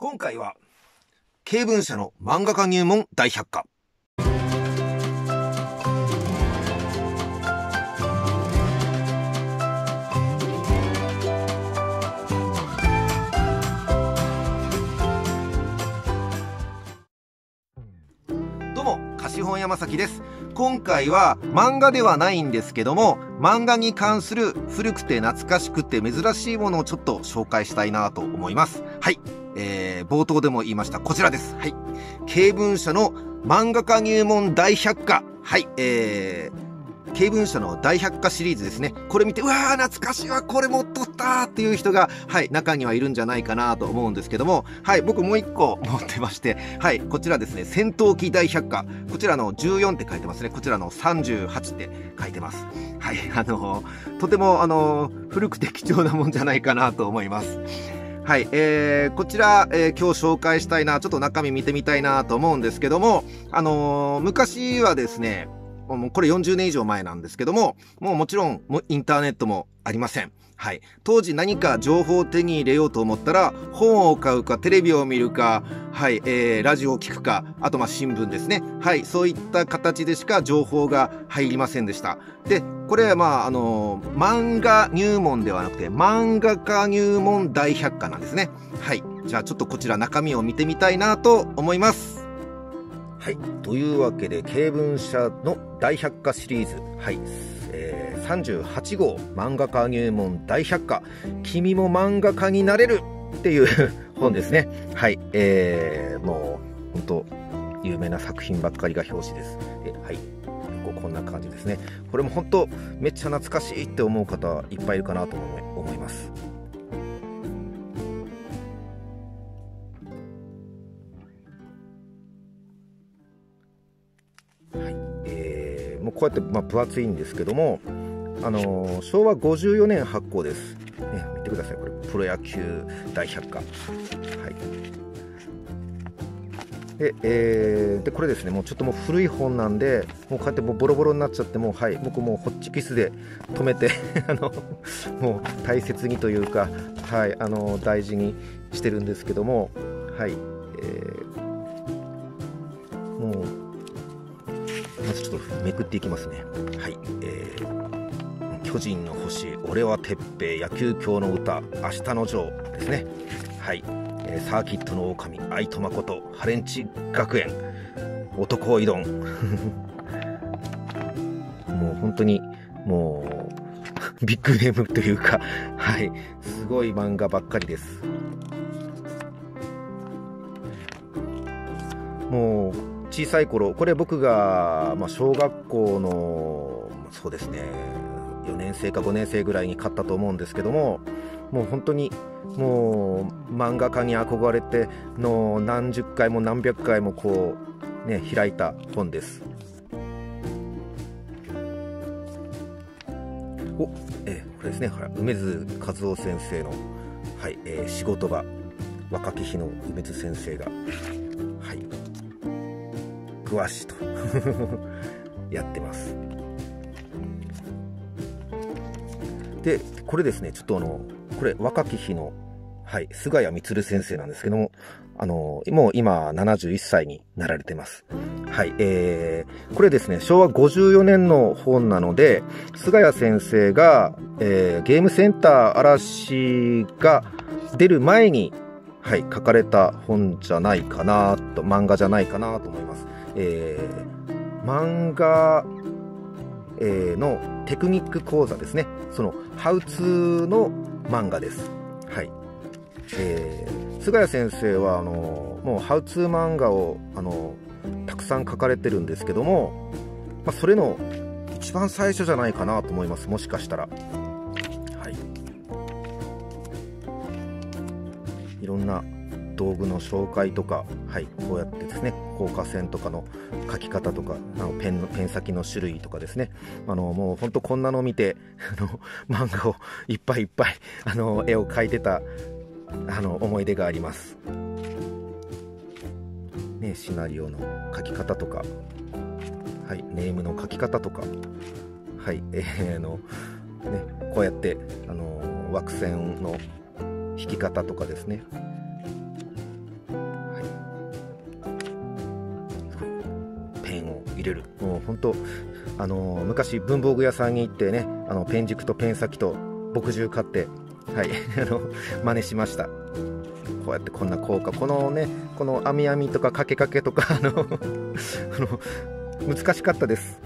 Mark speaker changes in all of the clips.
Speaker 1: 今回は、経文社の漫画家入門大百科。どうも、貸本山崎です。今回は漫画ではないんですけども、漫画に関する古くて懐かしくて珍しいものをちょっと紹介したいなと思います。はい。えー、冒頭でも言いました、こちらです。はい。経文社の漫画家入門大百科。はい。えー、経文社の大百科シリーズですね。これ見て、うわー、懐かしいわ、これ持っとったっていう人が、はい、中にはいるんじゃないかなと思うんですけども、はい、僕もう一個持ってまして、はい、こちらですね、戦闘機大百科。こちらの14って書いてますね。こちらの38って書いてます。はい、あのー、とても、あのー、古くて貴重なもんじゃないかなと思います。はい、えー、こちら、えー、今日紹介したいな、ちょっと中身見てみたいなと思うんですけども、あのー、昔はですね、もうこれ40年以上前なんですけども、もうもちろんもインターネットもありません。はい。当時何か情報を手に入れようと思ったら、本を買うか、テレビを見るか、はい、えー、ラジオを聞くか、あとまあ新聞ですね。はい、そういった形でしか情報が入りませんでした。で、これはまあ、あのー、漫画入門ではなくて、漫画家入門大百科なんですね。はい。じゃあちょっとこちら中身を見てみたいなと思います。はい。というわけで、経文社の大百科シリーズ。はい。えー、38号漫画家入門大百科。君も漫画家になれるっていう 本ですね。はい。えー、もう、本当有名な作品ばっかりが表紙です。ではい。こんな感じですね。これも本当、めっちゃ懐かしいって思う方いっぱいいるかなと思います。こうやってまあ分厚いんですけども、あのー、昭和54年発行です、ね、見てください。これプロ野球大百科。はい。で,、えー、でこれですね。もうちょっともう古い本なんでもうこうやってもうボロボロになっちゃってもうはい。僕もうホッチキスで止めて あのもう大切にというかはい。あの大事にしてるんですけどもはい、えー、まずちょっとめくっていきますね。はい。えー、巨人の星俺は鉄平野球教の歌明日のジョーですね。はい、えー、サーキットの狼愛と誠ハレンチ学園。男を挑ん もう本当にもうビッグネームというかはい。すごい漫画ばっかりです。もう小さい頃これ僕が、まあ、小学校のそうですね4年生か5年生ぐらいに買ったと思うんですけどももう本当にもう漫画家に憧れての何十回も何百回もこうね開いた本です。おえこれですね。梅津和夫先生の、はいえー、仕事場。若き日の梅津先生が。詳しいと やってますでこれですねちょっとあのこれ若き日のはい、菅谷充先生なんですけども、あの、もう今71歳になられてます。はい、えー、これですね、昭和54年の本なので、菅谷先生が、えー、ゲームセンター嵐が出る前に、はい、書かれた本じゃないかなと、漫画じゃないかなと思います。えー、漫画、えー、のテクニック講座ですね。その、ハウツーの漫画です。はい。えー、菅谷先生は、あの、もうハウツー漫画を、あの、たくさん書かれてるんですけども、まあ、それの一番最初じゃないかなと思います。もしかしたら。はい。いろんな道具の紹介とか、はい、こうやってですね、硬化線とかの書き方とか、あのペンのペン先の種類とかですね、あのもう本当こんなのを見て、あの漫画をいっぱいいっぱいあの絵を描いてたあの思い出があります。ね、シナリオの書き方とか、はい、ネームの書き方とか、はい、えー、の、ね、こうやって、あの枠線の引き方とかですね、れるもう本当あの昔文房具屋さんに行ってねあのペン軸とペン先と墨汁買ってはい あの真似しました。こうやってこんな効果このねこの網網とかかけかけとかあの あの難しかったです。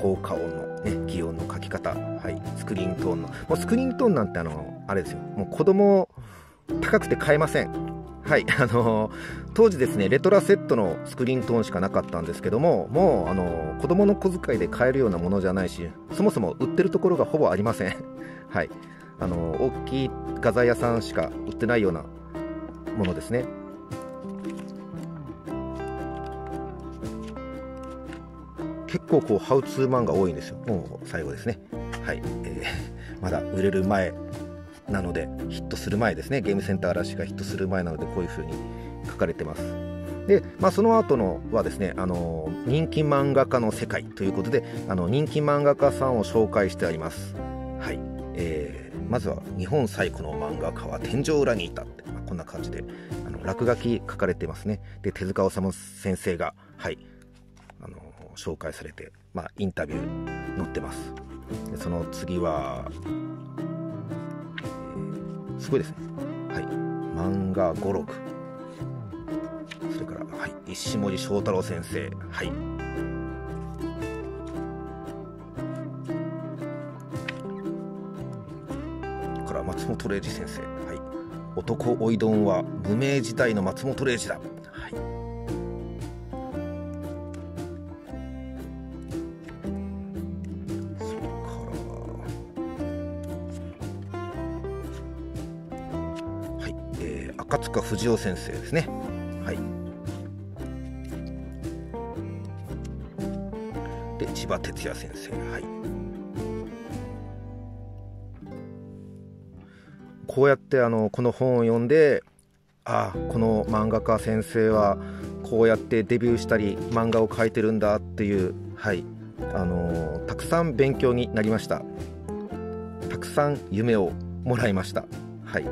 Speaker 1: 効果音のね擬音の書き方はいスクリーントーンの。もうスクリーントーンなんてあのあれですよ。もう子供高くて買えません。はい、あの当時ですね、レトラセットのスクリーントーンしかなかったんですけども、もう、あの子供の小遣いで買えるようなものじゃないし、そもそも売ってるところがほぼありません。はい、あの大きい画材屋さんしか売ってないようなものですね。結構こうハウツー漫画多いんですよ。もう最後ですね。はい、えー、まだ売れる前なのでヒットする前ですね。ゲームセンターらしがヒットする前なのでこういう風に書かれてます。で、まあ、その後のはですねあの人気漫画家の世界ということであの人気漫画家さんを紹介してあります。はい、えー、まずは日本最古の漫画家は天井裏にいたって、ま、こんな感じであの落書き書かれてますね。で手塚治虫先生がはい。あの紹介されて、まあ、インタビュー載ってます。その次はすごいですね。はい。漫画語録。それから、はい。石森章太郎先生。はい。から松本零士先生。はい。男おいどんは無名時代の松本零士だ。赤塚不二夫先生ですね。はい。で千葉哲也先生。はい。こうやってあのこの本を読んでああこの漫画家先生はこうやってデビューしたり漫画を描いてるんだっていうはい。あのたくさん勉強になりました。たくさん夢をもらいました。はい。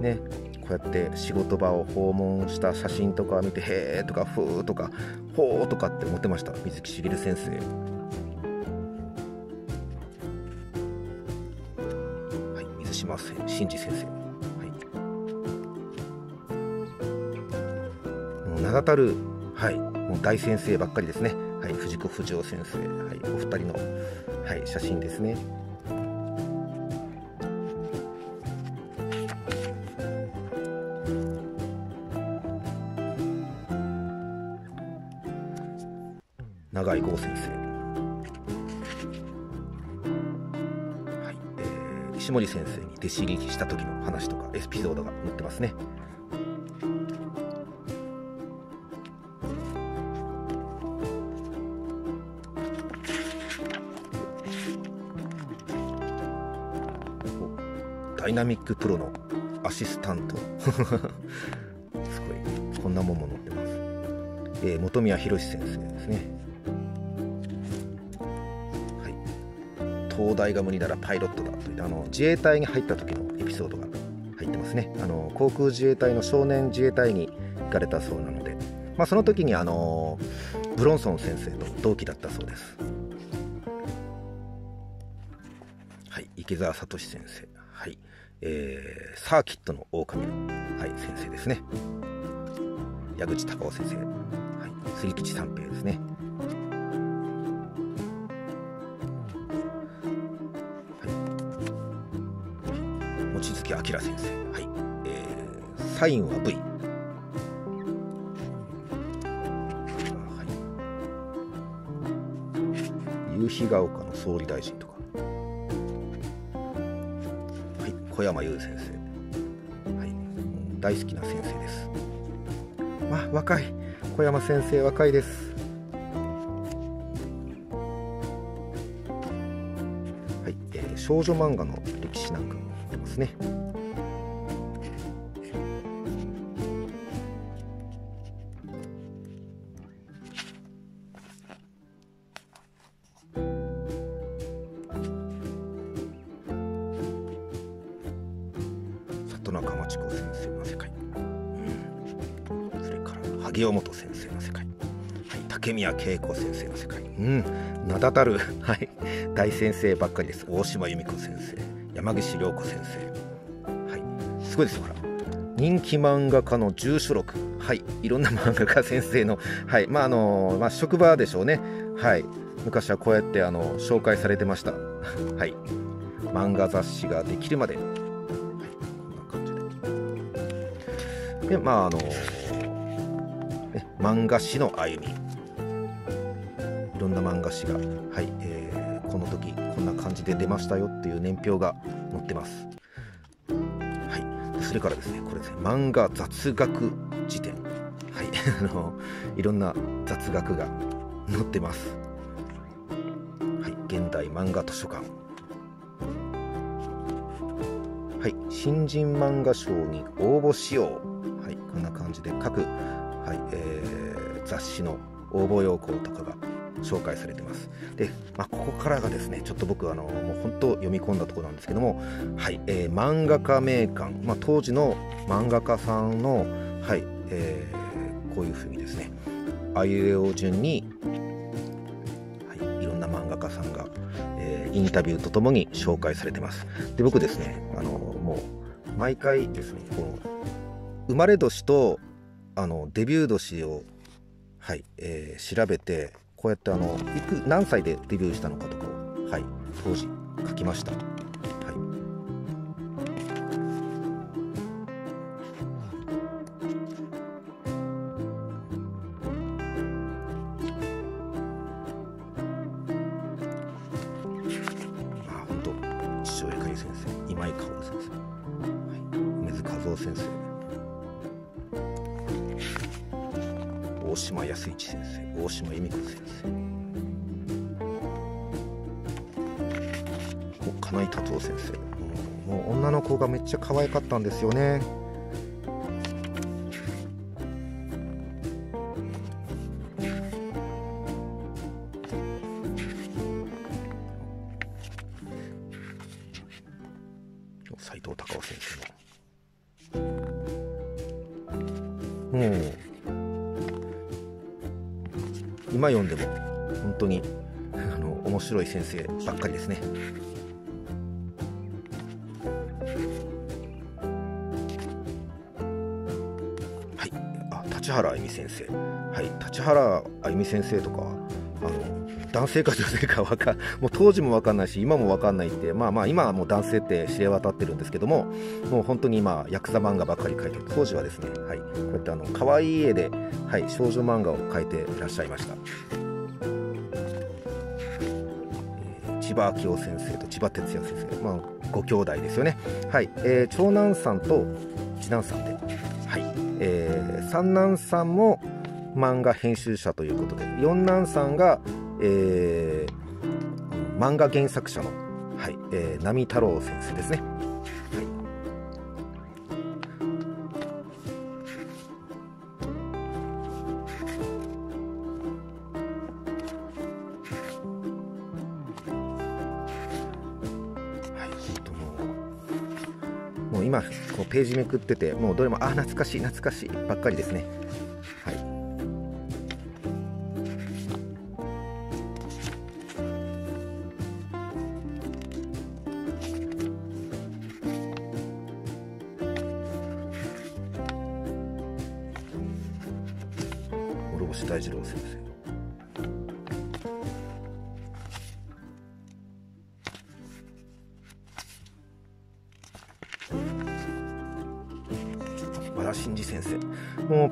Speaker 1: ね。こうやって仕事場を訪問した写真とか見て「へえ」とか「ふー」とか「ほー」とかって思ってました水木しげる先生。はい水島真司先生。はい。もう名だたるはいもう大先生ばっかりですね。はい藤子不二雄先生。はいお二人のはい写真ですね。永井剛先生、はいえー、石森先生に弟子入りした時の話とかエピソードが載ってますね。ダイナミックプロのアシスタント。すごいこんなもんも載ってます、えー、本宮宏先生ですね。東大が無理ならパイロットだといったあの自衛隊に入った時のエピソードが入ってますね。あの航空自衛隊の少年自衛隊に行かれたそうなので、まあ、その時にあのブロンソン先生と同期だったそうです。はい池澤聡先生。はいえー、サーキットの狼の、はい、先生ですね。矢口隆夫先生、はい、杉吉三平ですね。明先生、はい。えー、サインは V、はい、夕日が丘の総理大臣とか、はい、小山優先生、はい、大好きな先生です。わ、若い。小山先生若いです。はい、えー、少女漫画の歴史なんかも載ってますね。里中町子先生の世界、うん、それから影尾本先生の世界、はい、竹宮恵子先生の世界。うん。名だたる、はい、大先生ばっかりです。大島由美子先生。山岸涼子先生。はい。すごいですほら。人気漫画家の住所録。はい。いろんな漫画家先生のはい。まああのまあ職場でしょうね。はい。昔はこうやってあの紹介されてました。はい。漫画雑誌ができるまで、でまああの、ね、漫画誌の歩み。いろんな漫画誌が、はいえー、この時こんな感じで出ましたよっていう年表が載ってます。はい。それからですねこれですね漫画雑学辞典。はい。あのいろんな雑学が載ってます。はい。現代漫画図書館。はい。新人漫画賞に応募しよう。こんな感じで各、はいえー、雑誌の応募要項とかが紹介されてますで、まあ、ここからがですねちょっと僕あのもう本当読み込んだところなんですけどもはい、えー、漫画家名鑑、まあ、当時の漫画家さんのはい、えー、こういうふうにですねあいうえお順にはい、いろんな漫画家さんが、えー、インタビューとともに紹介されてます。で、僕ですね、あの、もう、毎回ですね、この、生まれ年と、あの、デビュー年を、はい、えー、調べて、こうやってあの、いく、何歳でデビューしたのかとかを、はい、当時書きました。金井達夫先生。もう女の子がめっちゃ可愛かったんですよね。先生ばっかりですね。はい、あ立原あゆみ先生。はい。立原あゆみ先生とかあの男性か女性か分かもう当時も分かんないし今も分かんないってまあまあ今はもう男性って知れ渡ってるんですけどももう本当に今ヤクザ漫画ばっかり描いてる。当時はですねはい。こうやってあの可愛い絵で、はい、少女漫画を描いていらっしゃいました、千葉明夫先生と千葉哲也先生、まあ、ご兄弟ですよね。はい、えー、長男さんと次男さんで。はい。えー、三男さんも漫画編集者ということで四男さんが、えー、漫画原作者の、はい。えー、波太郎先生ですね。ページめくっててもうどれもあ懐かしい懐かしいばっかりですね。はい。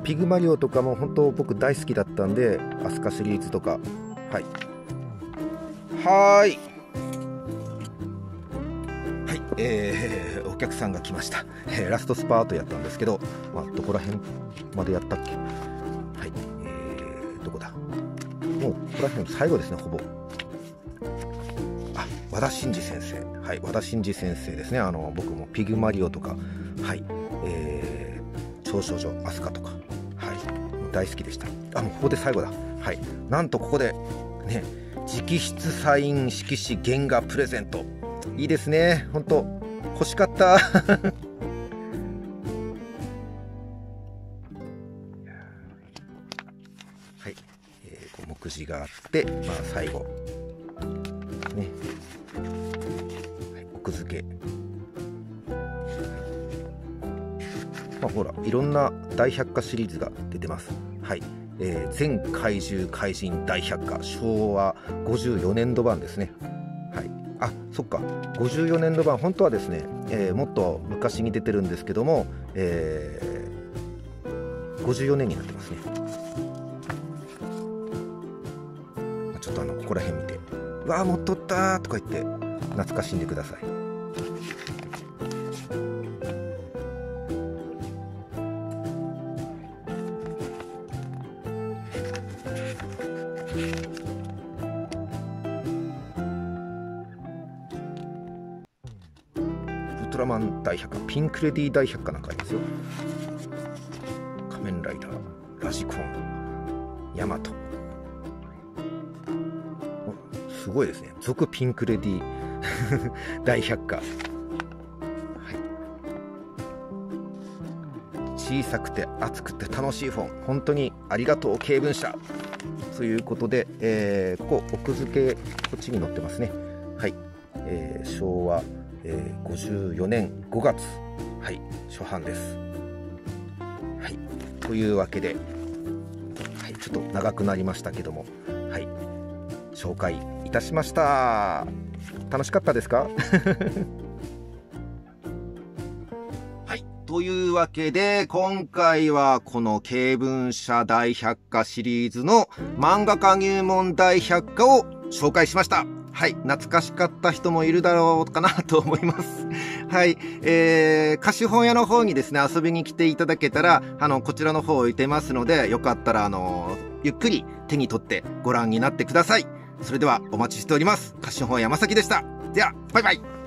Speaker 1: ピグマリオとかも本当僕大好きだったんでアスカシリーズとか。はい。はーい。はい。えー、お客さんが来ました、えー、ラストスパートやったんですけど、まあ、どこら辺までやったっけ？はい。えー、どこだ？もうここら辺最後ですねほぼ。あ和田真司先生。はい和田真司先生ですね。あの僕もピグマリオとか。はい。えー表彰状飛鳥とか。大好きでした。あもうここで最後だ。はい。なんとここでね直筆サイン色紙原画プレゼント。いいですね。本当欲しかった。はい、えー、こう目次があってまあ最後。ね。ほらいろんな大百科シリーズが出てますはいえー、全怪獣怪人大百科昭和54年度版ですねはいあそっか54年度版本当はですね、えー、もっと昔に出てるんですけども、えー、54年になってますねちょっとあのここら辺見て「わー持っとった!」とか言って懐かしんでくださいマン大百科ピンクレディー大百科なんかありますよ。仮面ライダーラジコンヤマト。すごいですね。続ピンクレディー大百科、はい、小さくて熱くて楽しい本。本当にありがとう経文社ということで、えー、ここ奥付けこっちに載ってますね。はい、えー、昭和、えー、54年5月。はい初版です。はいというわけで、はい、ちょっと長くなりましたけどもはい紹介いたしました。楽しかったですか？というわけで、今回はこの経文社大百科シリーズの漫画家入門大百科を紹介しました。はい。懐かしかった人もいるだろうかなと思います。はい。えー、貸本屋の方にですね、遊びに来ていただけたら、あの、こちらの方置いてますので、よかったら、あの、ゆっくり手に取ってご覧になってください。それではお待ちしております。貸本屋山崎でした。では、バイバイ。